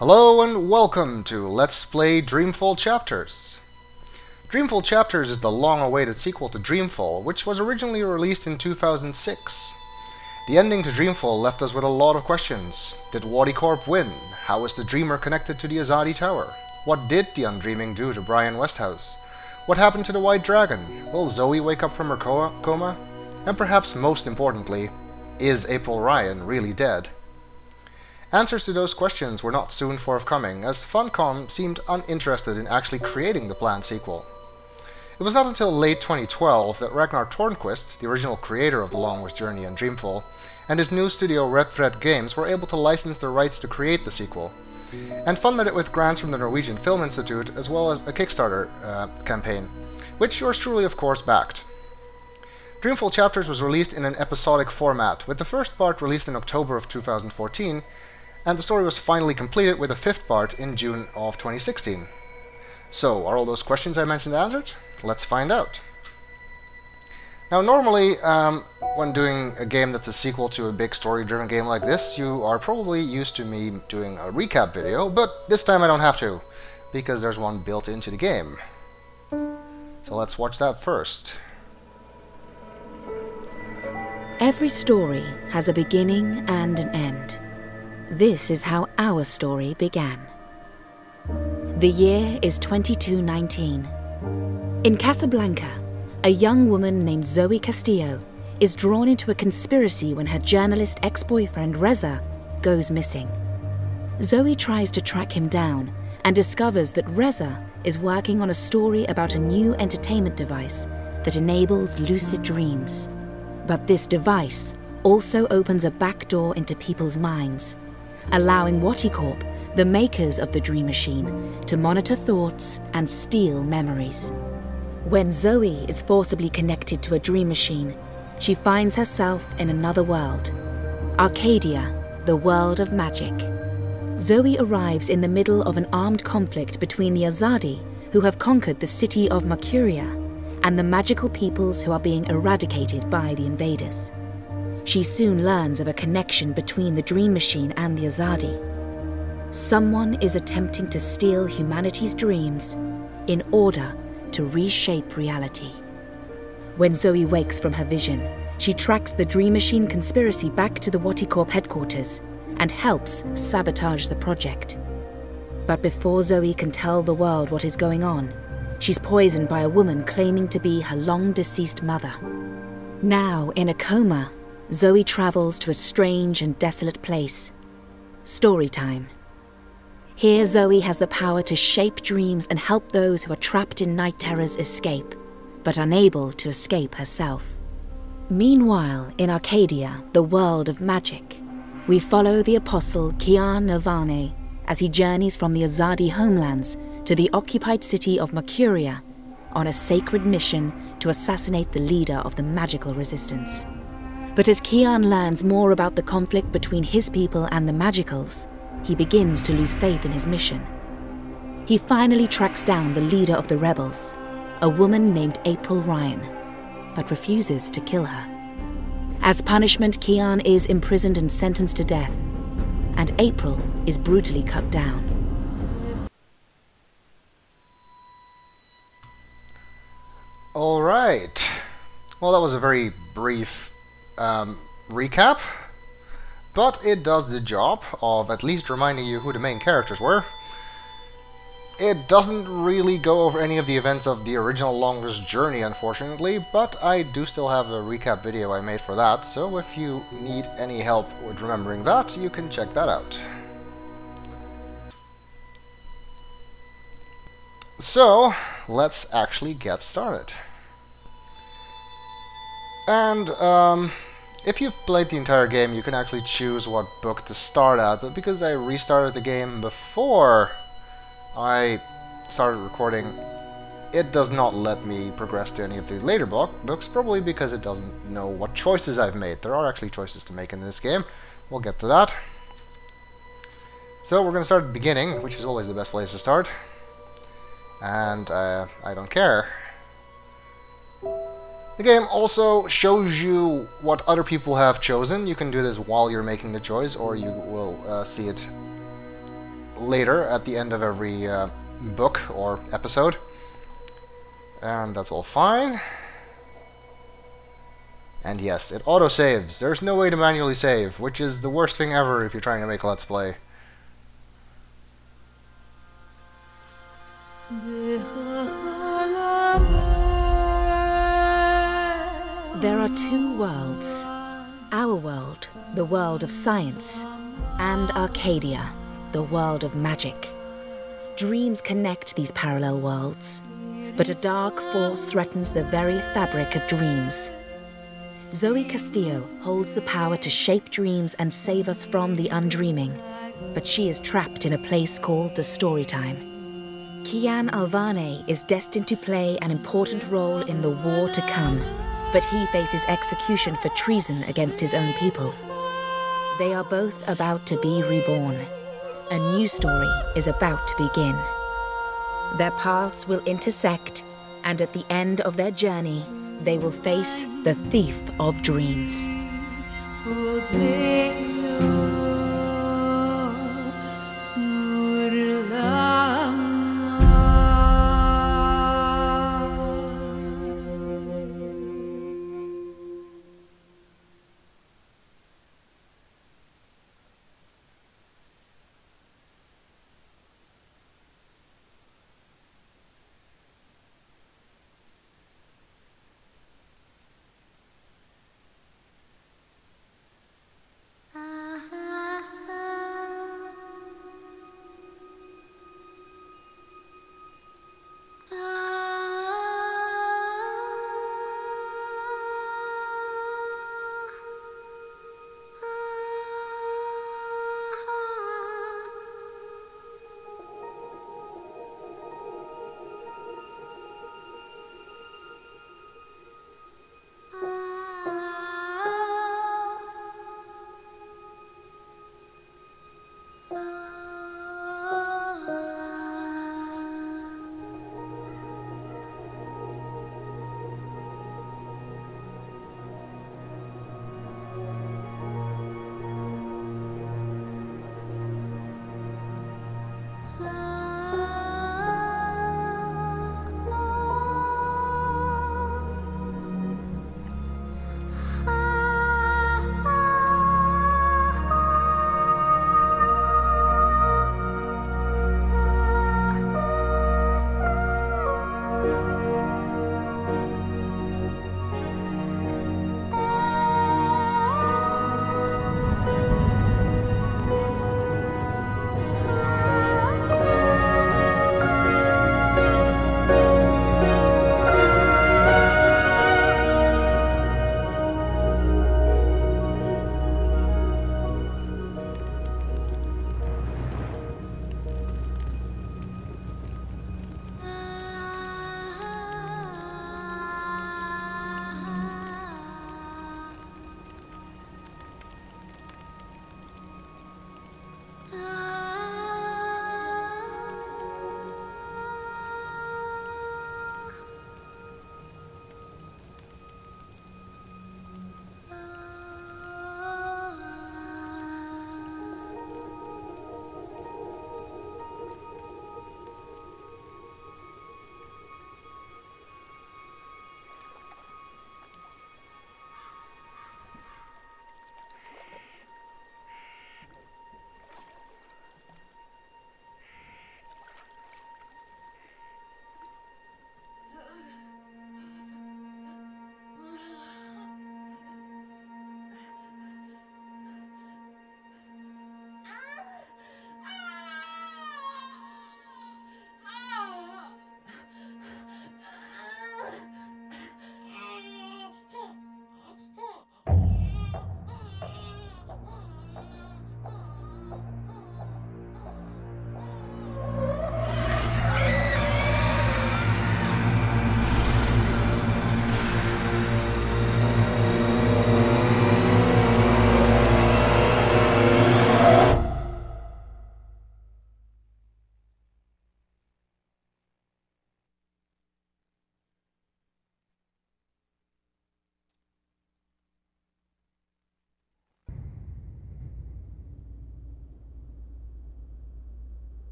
Hello and welcome to Let's Play Dreamfall Chapters. Dreamfall Chapters is the long-awaited sequel to Dreamfall, which was originally released in 2006. The ending to Dreamfall left us with a lot of questions. Did Waticorp win? How is the Dreamer connected to the Azadi Tower? What did the Undreaming do to Brian Westhouse? What happened to the White Dragon? Will Zoe wake up from her coma? And perhaps most importantly, is April Ryan really dead? Answers to those questions were not soon forthcoming, as Funcom seemed uninterested in actually creating the planned sequel. It was not until late 2012 that Ragnar Tornquist, the original creator of The Longest Journey and Dreamfall, and his new studio Red Thread Games were able to license the rights to create the sequel, and funded it with grants from the Norwegian Film Institute as well as a Kickstarter uh, campaign, which yours truly of course backed. Dreamfall Chapters was released in an episodic format, with the first part released in October of 2014, and the story was finally completed with a fifth part in June of 2016. So, are all those questions I mentioned answered? Let's find out. Now, normally, um, when doing a game that's a sequel to a big story-driven game like this, you are probably used to me doing a recap video, but this time I don't have to, because there's one built into the game. So let's watch that first. Every story has a beginning and an end. This is how our story began. The year is 2219. In Casablanca, a young woman named Zoe Castillo is drawn into a conspiracy when her journalist ex boyfriend Reza goes missing. Zoe tries to track him down and discovers that Reza is working on a story about a new entertainment device that enables lucid dreams. But this device also opens a back door into people's minds allowing Waticorp, the makers of the Dream Machine, to monitor thoughts and steal memories. When Zoe is forcibly connected to a Dream Machine, she finds herself in another world Arcadia, the world of magic. Zoe arrives in the middle of an armed conflict between the Azadi, who have conquered the city of Mercuria, and the magical peoples who are being eradicated by the invaders. She soon learns of a connection between the Dream Machine and the Azadi. Someone is attempting to steal humanity's dreams in order to reshape reality. When Zoe wakes from her vision, she tracks the Dream Machine conspiracy back to the Waticorp headquarters and helps sabotage the project. But before Zoe can tell the world what is going on, she's poisoned by a woman claiming to be her long deceased mother. Now, in a coma, Zoe travels to a strange and desolate place. Story time. Here, Zoe has the power to shape dreams and help those who are trapped in night terrors escape, but unable to escape herself. Meanwhile, in Arcadia, the world of magic, we follow the apostle Kian Alvane as he journeys from the Azadi homelands to the occupied city of Mercuria on a sacred mission to assassinate the leader of the magical resistance. But as Kian learns more about the conflict between his people and the Magicals, he begins to lose faith in his mission. He finally tracks down the leader of the rebels, a woman named April Ryan, but refuses to kill her. As punishment, Kian is imprisoned and sentenced to death, and April is brutally cut down. All right. Well, that was a very brief um, recap, but it does the job of at least reminding you who the main characters were. It doesn't really go over any of the events of the original Longest Journey, unfortunately, but I do still have a recap video I made for that, so if you need any help with remembering that, you can check that out. So, let's actually get started. And, um, if you've played the entire game, you can actually choose what book to start at, but because I restarted the game before I started recording, it does not let me progress to any of the later book books, probably because it doesn't know what choices I've made. There are actually choices to make in this game. We'll get to that. So we're going to start at the beginning, which is always the best place to start. And uh, I don't care. The game also shows you what other people have chosen. You can do this while you're making the choice, or you will uh, see it later at the end of every uh, book or episode. And that's all fine. And yes, it auto-saves. There's no way to manually save, which is the worst thing ever if you're trying to make a Let's Play. There are two worlds. Our world, the world of science, and Arcadia, the world of magic. Dreams connect these parallel worlds, but a dark force threatens the very fabric of dreams. Zoe Castillo holds the power to shape dreams and save us from the undreaming, but she is trapped in a place called the Storytime. Kian Alvane is destined to play an important role in the war to come but he faces execution for treason against his own people. They are both about to be reborn. A new story is about to begin. Their paths will intersect, and at the end of their journey, they will face the thief of dreams.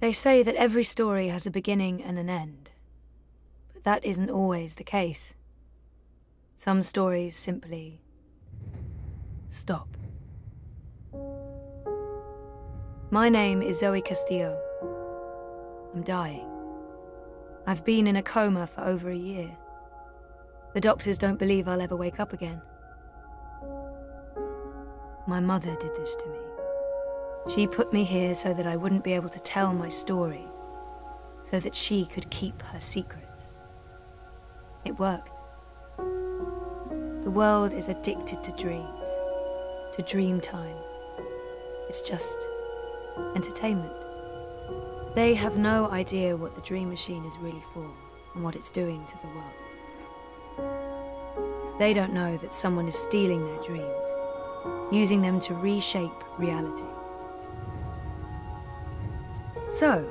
They say that every story has a beginning and an end. But that isn't always the case. Some stories simply stop. My name is Zoe Castillo. I'm dying. I've been in a coma for over a year. The doctors don't believe I'll ever wake up again. My mother did this to me. She put me here so that I wouldn't be able to tell my story, so that she could keep her secrets. It worked. The world is addicted to dreams, to dream time. It's just entertainment. They have no idea what the dream machine is really for and what it's doing to the world. They don't know that someone is stealing their dreams, using them to reshape reality. So,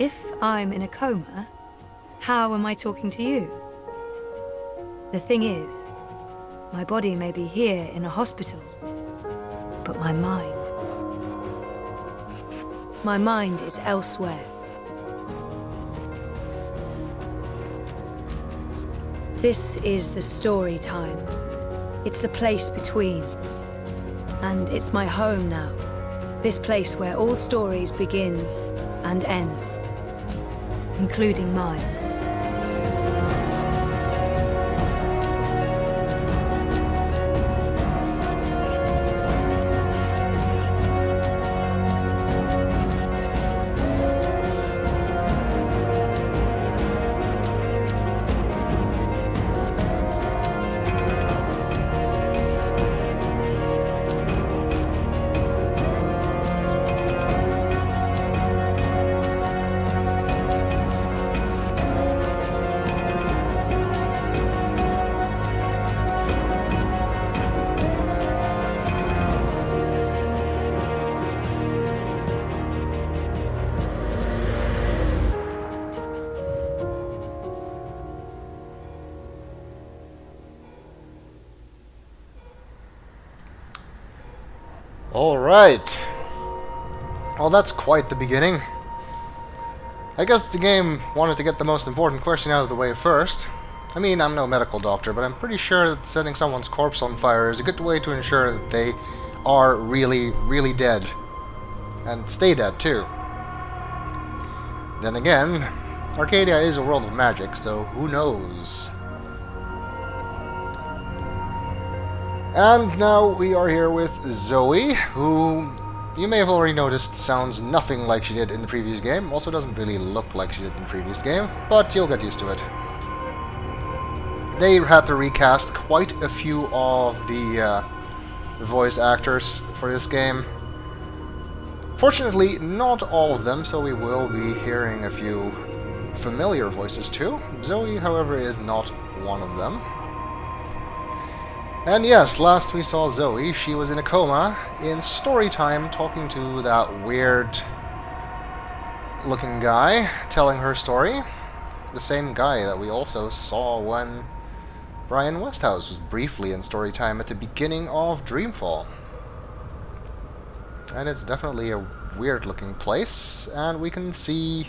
if I'm in a coma, how am I talking to you? The thing is, my body may be here in a hospital, but my mind. My mind is elsewhere. This is the story time. It's the place between. And it's my home now. This place where all stories begin and end, including mine. Alright. Well, that's quite the beginning. I guess the game wanted to get the most important question out of the way first. I mean, I'm no medical doctor, but I'm pretty sure that setting someone's corpse on fire is a good way to ensure that they are really, really dead. And stay dead, too. Then again, Arcadia is a world of magic, so who knows? And now we are here with Zoe, who you may have already noticed sounds nothing like she did in the previous game. Also doesn't really look like she did in the previous game, but you'll get used to it. They had to recast quite a few of the uh, voice actors for this game. Fortunately, not all of them, so we will be hearing a few familiar voices too. Zoe, however, is not one of them. And yes, last we saw Zoe, she was in a coma in story time talking to that weird looking guy telling her story. The same guy that we also saw when Brian Westhouse was briefly in story time at the beginning of Dreamfall. And it's definitely a weird looking place, and we can see,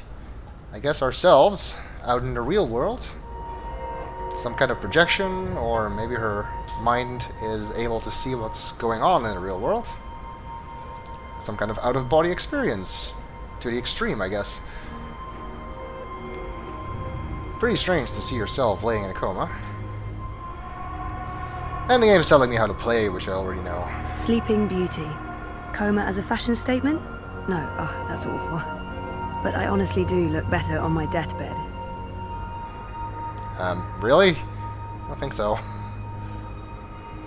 I guess, ourselves out in the real world. Some kind of projection, or maybe her mind is able to see what's going on in the real world. Some kind of out-of-body experience. To the extreme, I guess. Pretty strange to see yourself laying in a coma. And the game is telling me how to play, which I already know. Sleeping Beauty. Coma as a fashion statement? No, oh, that's awful. But I honestly do look better on my deathbed. Um, really? I think so.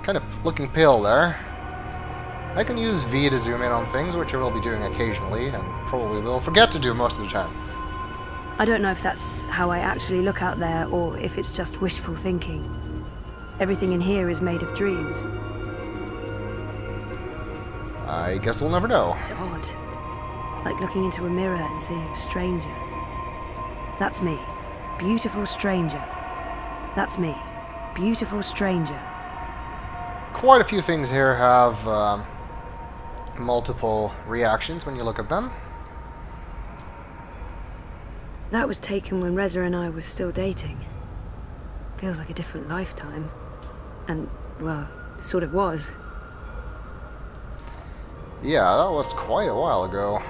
Kind of looking pale there. I can use V to zoom in on things, which I will be doing occasionally, and probably will forget to do most of the time. I don't know if that's how I actually look out there, or if it's just wishful thinking. Everything in here is made of dreams. I guess we'll never know. It's odd. Like looking into a mirror and seeing a stranger. That's me. Beautiful stranger. That's me. Beautiful stranger. Quite a few things here have um, multiple reactions when you look at them. That was taken when Reza and I were still dating. Feels like a different lifetime. And, well, sort of was. Yeah, that was quite a while ago.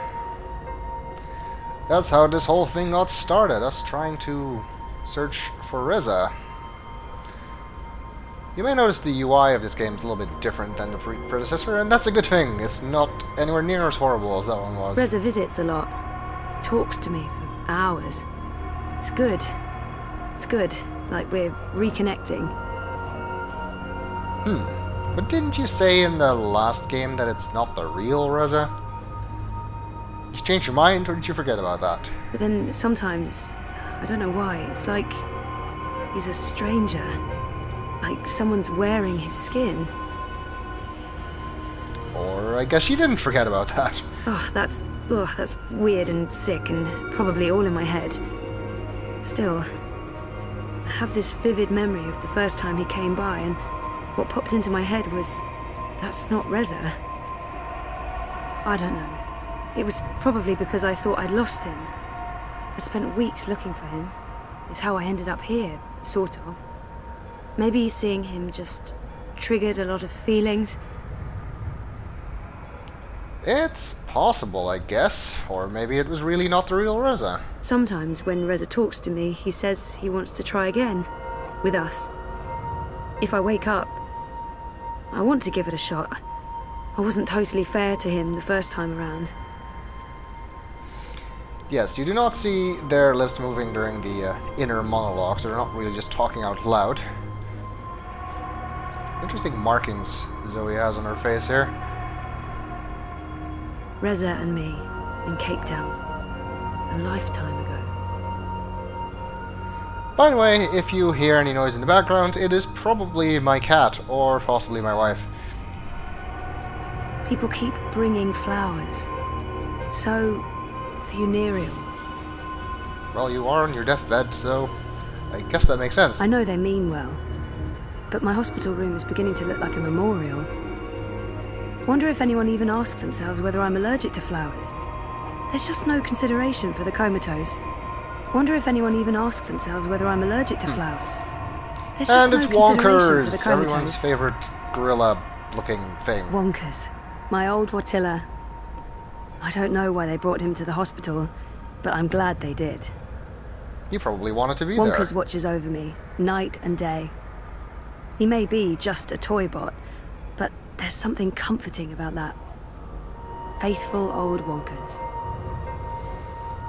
That's how this whole thing got started, us trying to search for Reza. You may notice the UI of this game is a little bit different than the pre predecessor, and that's a good thing. It's not anywhere near as horrible as that one was. Reza visits a lot. Talks to me for hours. It's good. It's good. Like we're reconnecting. Hmm. But didn't you say in the last game that it's not the real Reza? Did you change your mind, or did you forget about that? But then sometimes, I don't know why, it's like he's a stranger. Like someone's wearing his skin. Or I guess you didn't forget about that. Oh, that's. Oh, that's weird and sick and probably all in my head. Still, I have this vivid memory of the first time he came by, and what popped into my head was that's not Reza. I don't know. It was probably because I thought I'd lost him. I'd spent weeks looking for him. It's how I ended up here, sort of. Maybe seeing him just triggered a lot of feelings. It's possible, I guess. Or maybe it was really not the real Reza. Sometimes when Reza talks to me, he says he wants to try again. With us. If I wake up, I want to give it a shot. I wasn't totally fair to him the first time around. Yes, you do not see their lips moving during the uh, inner monologues. They're not really just talking out loud. Interesting markings Zoe has on her face here. Reza and me in Cape Town. A lifetime ago. By the way, if you hear any noise in the background, it is probably my cat, or possibly my wife. People keep bringing flowers. So funereal. Well, you are on your deathbed, so I guess that makes sense. I know they mean well. But my hospital room is beginning to look like a memorial. Wonder if anyone even asks themselves whether I'm allergic to flowers. There's just no consideration for the comatose. Wonder if anyone even asks themselves whether I'm allergic to hmm. flowers. There's just and no it's consideration for the Wonkers, everyone's favorite gorilla-looking thing. Wonkers. My old Watilla. I don't know why they brought him to the hospital, but I'm glad they did. He probably wanted to be Wonkers there. watches over me, night and day. He may be just a toy bot, but there's something comforting about that. Faithful old Wonkers.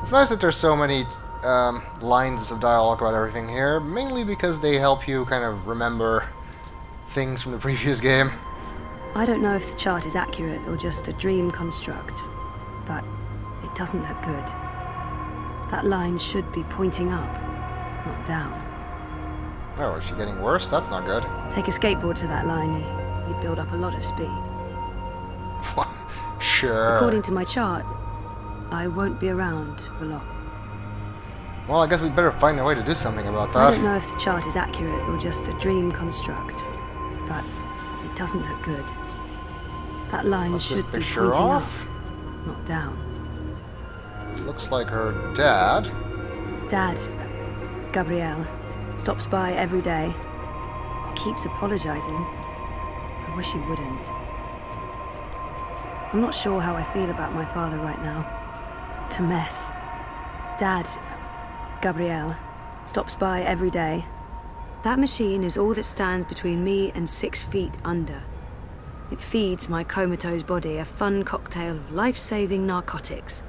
It's nice that there's so many um, lines of dialogue about everything here, mainly because they help you kind of remember things from the previous game. I don't know if the chart is accurate or just a dream construct, but it doesn't look good. That line should be pointing up, not down. Oh, is she getting worse? That's not good. Take a skateboard to that line, you'd build up a lot of speed. sure. According to my chart, I won't be around for long. Well, I guess we'd better find a way to do something about that. I don't know if the chart is accurate or just a dream construct, but it doesn't look good. That line this should be pointing off? up, not down. It Looks like her dad. Dad, Gabrielle, stops by every day. Keeps apologizing. I wish he wouldn't. I'm not sure how I feel about my father right now. A mess. Dad, Gabrielle, stops by every day. That machine is all that stands between me and six feet under. It feeds my comatose body a fun cocktail of life-saving narcotics.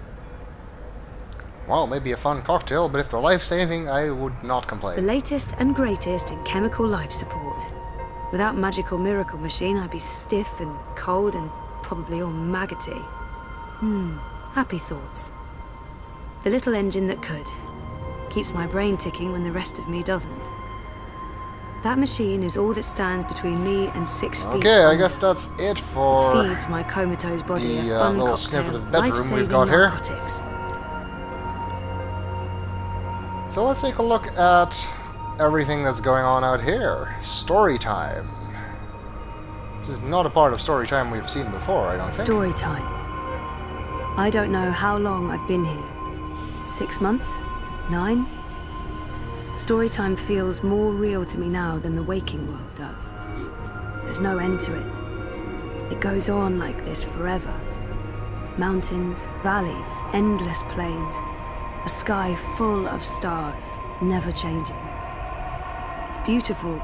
Well, maybe a fun cocktail, but if they're life-saving, I would not complain. The latest and greatest in chemical life support. Without magical miracle machine, I'd be stiff and cold and probably all maggoty. Hmm, happy thoughts. The little engine that could. Keeps my brain ticking when the rest of me doesn't. That machine is all that stands between me and six feet. Okay, I guess that's it It for... feeds my comatose body the, a uh, fun little cocktail snippet of bedroom we've life-saving got here. So let's take a look at everything that's going on out here. Story time. This is not a part of story time we've seen before, I don't think. Story time. I don't know how long I've been here. Six months? Nine? Story time feels more real to me now than the waking world does. There's no end to it. It goes on like this forever. Mountains, valleys, endless plains. A sky full of stars, never changing. It's beautiful,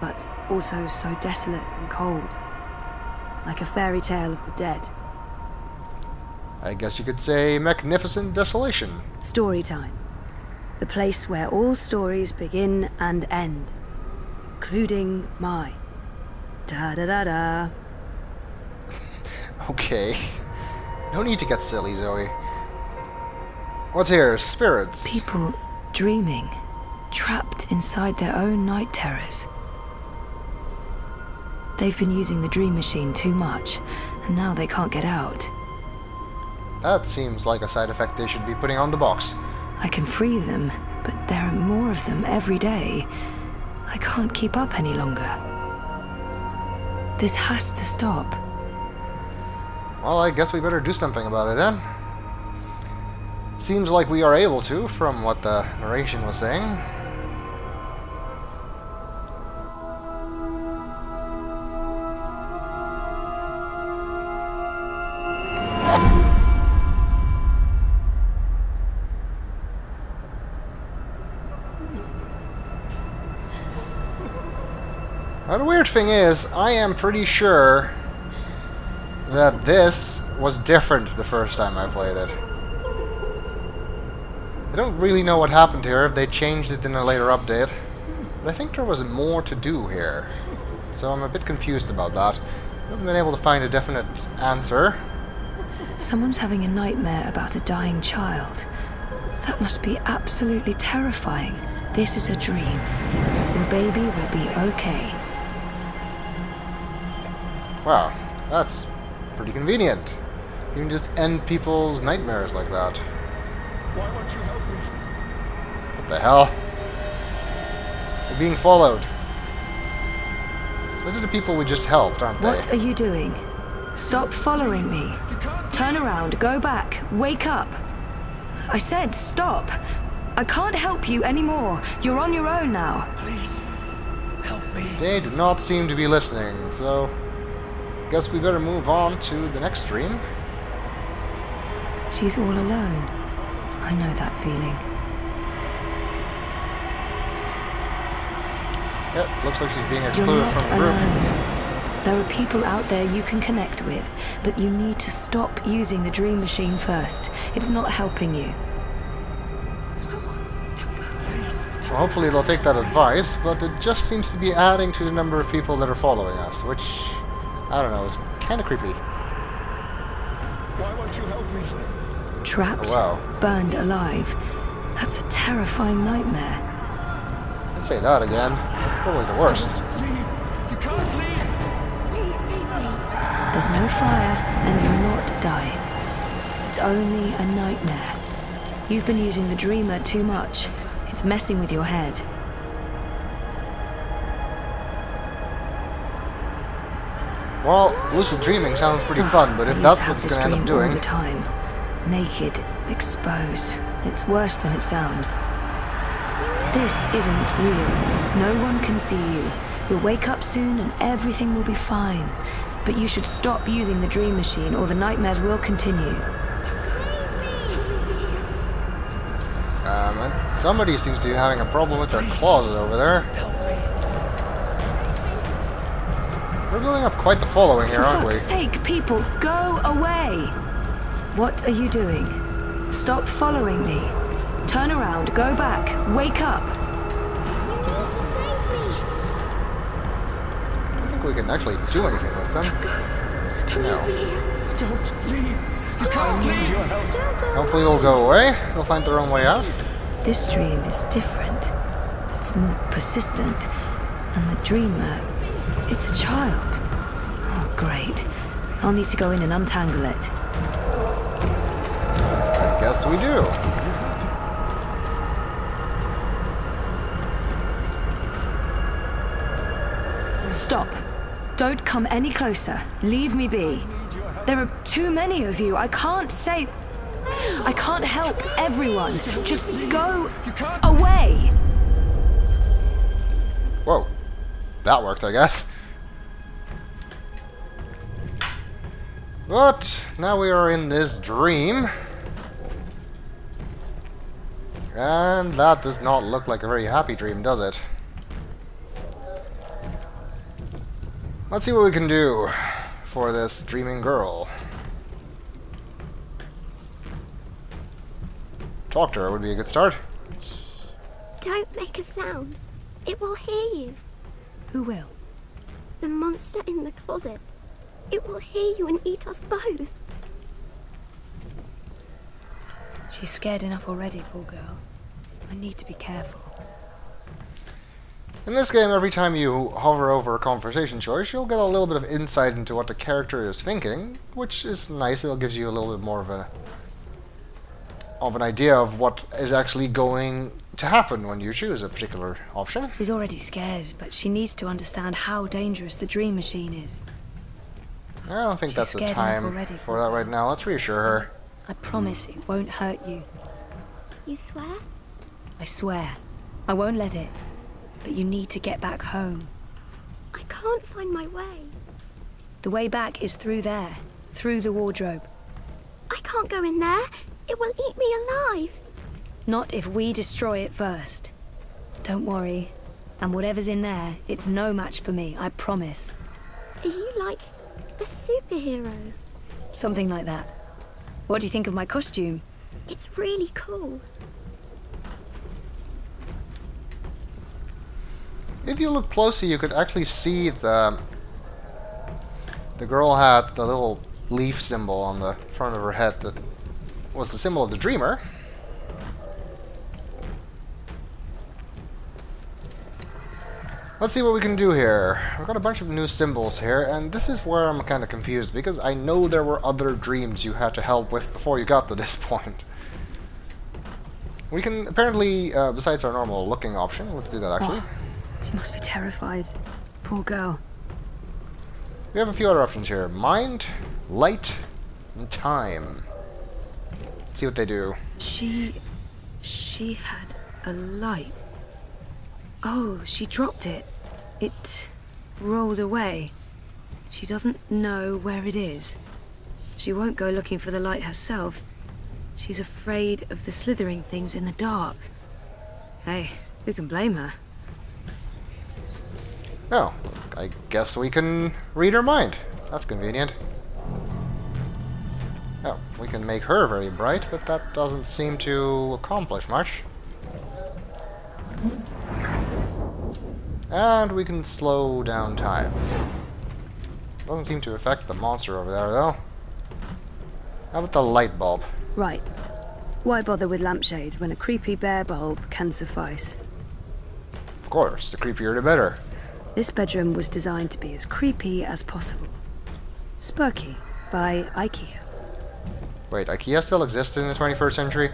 but also so desolate and cold. Like a fairy tale of the dead. I guess you could say magnificent desolation. Story time. The place where all stories begin and end. Including mine. Da da da da. Okay. No need to get silly, Zoe. What's here? Spirits. People dreaming. Trapped inside their own night terrors. They've been using the dream machine too much, and now they can't get out. That seems like a side effect they should be putting on the box. I can free them, but there are more of them every day. I can't keep up any longer. This has to stop. Well, I guess we better do something about it then. Seems like we are able to, from what the narration was saying. Now the weird thing is, I am pretty sure that this was different the first time I played it. I don't really know what happened here, if they changed it in a later update. But I think there was more to do here. So I'm a bit confused about that. I haven't been able to find a definite answer. Someone's having a nightmare about a dying child. That must be absolutely terrifying. This is a dream. Your baby will be okay. Wow, that's pretty convenient. You can just end people's nightmares like that. Why won't you help me? What the hell? They're being followed. Those are the people we just helped, aren't What they? What are you doing? Stop following me. Turn around, go back, wake up. I said stop. I can't help you anymore. You're on your own now. Please, help me. They do not seem to be listening, so guess we better move on to the next stream. She's all alone. I know that feeling. Yep, looks like she's being You're excluded not from the group. alone. There are people out there you can connect with, but you need to stop using the dream machine first. It's not helping you. Well, hopefully they'll take that advice, but it just seems to be adding to the number of people that are following us, which, I don't know, is kind of creepy. Why won't you help me? Trapped, Oh, wow. burned alive. That's a terrifying nightmare. I'd say that again. Probably the worst. You can't leave. Please save me. There's no fire, and you're not dying. It's only a nightmare. You've been using the dreamer too much. It's messing with your head. Well, lucid dreaming sounds pretty fun, but if that's to what have it's this going to end up all doing, the time. Naked, exposed. It's worse than it sounds. This isn't real. No one can see you. You'll wake up soon and everything will be fine. But you should stop using the dream machine or the nightmares will continue. um, somebody seems to be having a problem with their claws over there. We're building up quite the following here, For aren't we? For fuck's sake, people, go away! What are you doing? Stop following me. Turn around, go back, wake up. You need to save me. I don't think we can actually do anything with them. Don't No. Don't leave. You can't leave. Your help. Don't go. Hopefully they'll go away. They'll find their own way out. This dream is different. It's more persistent. And the dreamer, it's a child. Oh, great. I'll need to go in and untangle it. Guess we do. Stop. Don't come any closer. Leave me be. There are too many of you. I can't save. I can't help everyone. Just go away. Whoa. That worked, I guess. But now we are in this dream. And that does not look like a very happy dream, does it? Let's see what we can do for this dreaming girl. Talk to her would be a good start. Don't make a sound. It will hear you. Who will? The monster in the closet. It will hear you and eat us both. She's scared enough already, poor girl. I need to be careful. In this game, every time you hover over a conversation choice, you'll get a little bit of insight into what the character is thinking, which is nice. It gives you a little bit more of a of an idea of what is actually going to happen when you choose a particular option. She's already scared, but she needs to understand how dangerous the dream machine is. I don't think She's that's the time already, for that right now. Let's reassure her. I promise it won't hurt you. You swear? I swear. I won't let it. But you need to get back home. I can't find my way. The way back is through there, through the wardrobe. I can't go in there. It will eat me alive. Not if we destroy it first. Don't worry. And whatever's in there, it's no match for me, I promise. Are you like a superhero? Something like that. What do you think of my costume? It's really cool. If you look closely, you could actually see the the girl had the little leaf symbol on the front of her head that was the symbol of the dreamer. Let's see what we can do here. We've got a bunch of new symbols here, and this is where I'm kind of confused, because I know there were other dreams you had to help with before you got to this point. We can, apparently, uh, besides our normal looking option, let's do that actually. She must be terrified. Poor girl. We have a few other options here. Mind, light, and time. Let's see what they do. She. she had a light. Oh, she dropped it. It rolled away. She doesn't know where it is. She won't go looking for the light herself. She's afraid of the slithering things in the dark. Hey, who can blame her? Oh, I guess we can read her mind. That's convenient. Oh, we can make her very bright, but that doesn't seem to accomplish much. And we can slow down time. Doesn't seem to affect the monster over there, though. How about the light bulb? Right. Why bother with lampshade when a creepy bear bulb can suffice? Of course, the creepier the better. This bedroom was designed to be as creepy as possible. Spooky by IKEA. Wait, IKEA still exists in the 21st century?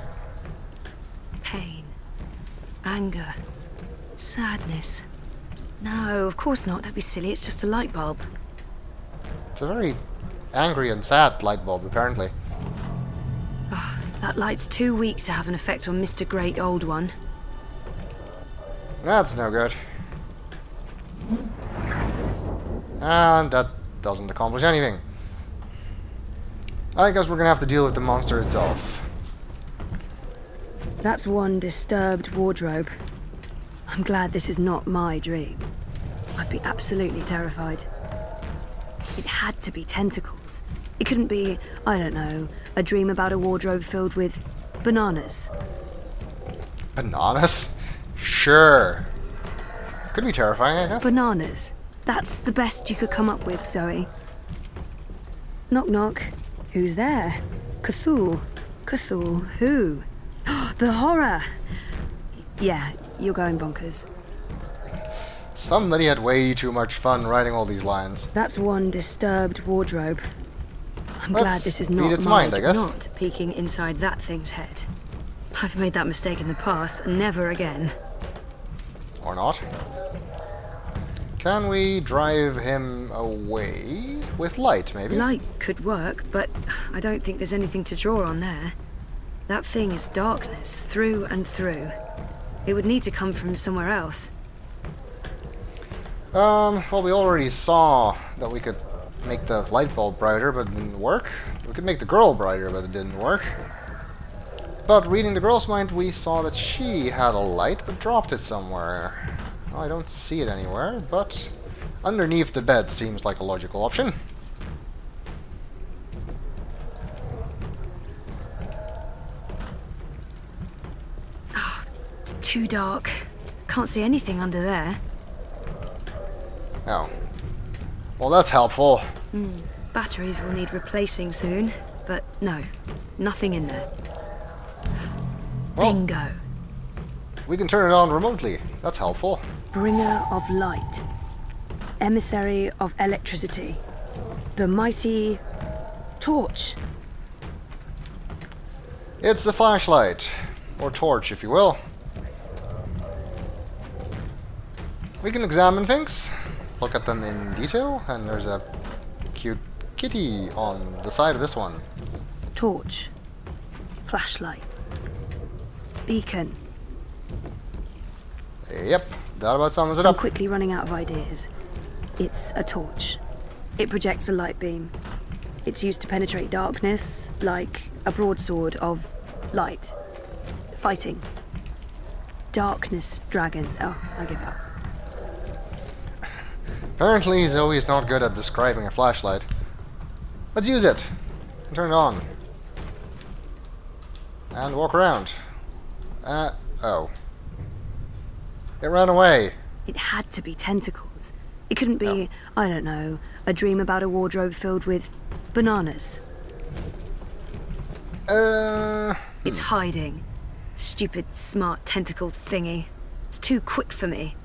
Pain. Anger. Sadness. No, of course not. Don't be silly. It's just a light bulb. It's a very angry and sad light bulb, apparently. Ah, that light's too weak to have an effect on Mr. Great Old One. That's no good. And that doesn't accomplish anything. I guess we're gonna have to deal with the monster itself. That's one disturbed wardrobe. I'm glad this is not my dream. I'd be absolutely terrified. It had to be tentacles. It couldn't be, I don't know, a dream about a wardrobe filled with bananas. Bananas? Sure. Could be terrifying, I guess. Bananas. That's the best you could come up with, Zoe. Knock knock. Who's there? Cthulhu. Cthulhu. Who? the horror! Yeah, you're going bonkers. Somebody had way too much fun writing all these lines. That's one disturbed wardrobe. I'm Let's glad this is not its mind, I guess. not peeking inside that thing's head. I've made that mistake in the past, never again. Or not. Can we drive him away with light, maybe? Light could work, but I don't think there's anything to draw on there. That thing is darkness, through and through. It would need to come from somewhere else. Um, well, we already saw that we could make the light bulb brighter, but it didn't work. We could make the girl brighter, but it didn't work. But reading the girl's mind, we saw that she had a light, but dropped it somewhere. Well, I don't see it anywhere, but underneath the bed seems like a logical option. It's too dark. Can't see anything under there. Oh. Well, that's helpful. Hmm, batteries will need replacing soon, but no, nothing in there. Well, Bingo. we can turn it on remotely. That's helpful. Bringer of light. Emissary of electricity. The mighty torch. It's the flashlight. Or torch, if you will. We can examine things, look at them in detail, and there's a cute kitty on the side of this one. Torch. Flashlight. Beacon. Yep, that about sums it up. I'm up. quickly running out of ideas. It's a torch. It projects a light beam. It's used to penetrate darkness, like a broadsword of light. Fighting. Darkness dragons. Oh, I give up. Apparently, Zoe's not good at describing a flashlight. Let's use it. Turn it on. And walk around. Uh, oh. It ran away. It had to be tentacles. It couldn't be, I don't know, a dream about a wardrobe filled with bananas. Uh, It's hiding. Stupid, smart tentacle thingy. It's too quick for me.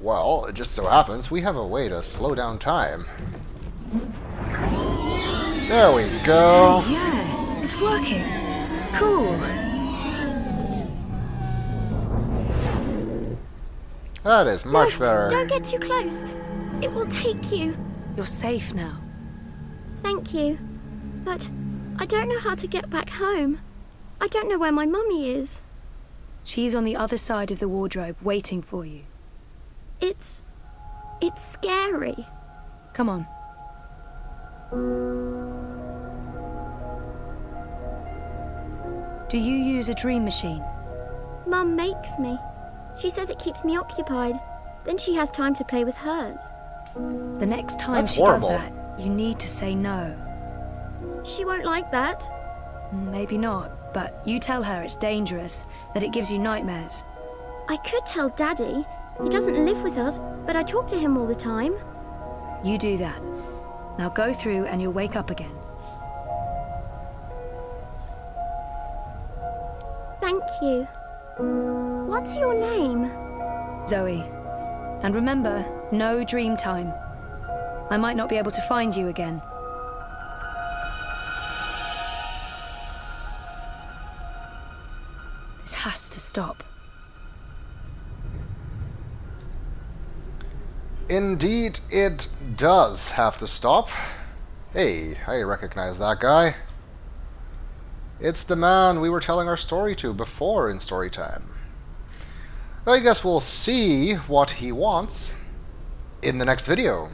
Well, it just so happens we have a way to slow down time. There we go. Yeah, it's working. Cool. That is much No, better. Don't get too close. It will take you. You're safe now. Thank you. But I don't know how to get back home. I don't know where my mummy is. She's on the other side of the wardrobe waiting for you. It's. It's scary. Come on. Do you use a dream machine? Mum makes me. She says it keeps me occupied. Then she has time to play with hers. The next time That's she horrible. does that, you need to say no. She won't like that. Maybe not, but you tell her it's dangerous, that it gives you nightmares. I could tell Daddy. He doesn't live with us, but I talk to him all the time. You do that. Now go through and you'll wake up again. Thank you. What's your name? Zoe. And remember, no dream time. I might not be able to find you again. This has to stop. Indeed, it does have to stop. Hey, I recognize that guy. It's the man we were telling our story to before in story time. I guess we'll see what he wants in the next video.